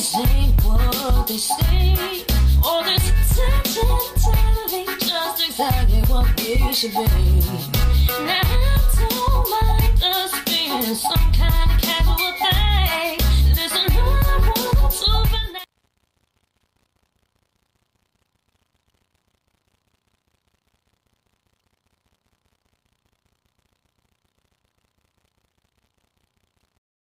this ain't what they say. This just exactly what you should be. Now,